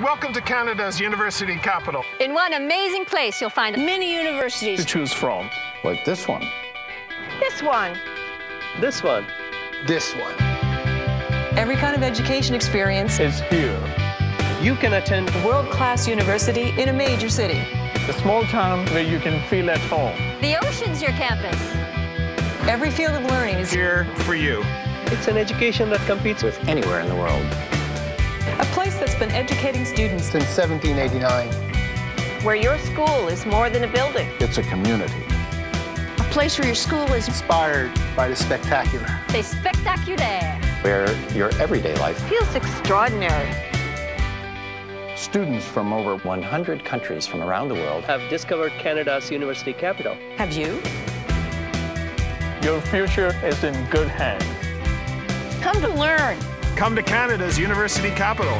Welcome to Canada's university capital. In one amazing place, you'll find many universities to choose from. Like this one. This one. This one. This one. Every kind of education experience is here. You can attend a world-class university in a major city. A small town where you can feel at home. The ocean's your campus. Every field of learning is here for you. It's an education that competes with anywhere in the world. A place that's been educating students since 1789. Where your school is more than a building. It's a community. A place where your school is inspired by the spectacular. C'est spectaculaire. Where your everyday life feels extraordinary. Students from over 100 countries from around the world have discovered Canada's university capital. Have you? Your future is in good hands. Come to learn. Come to Canada's university capital.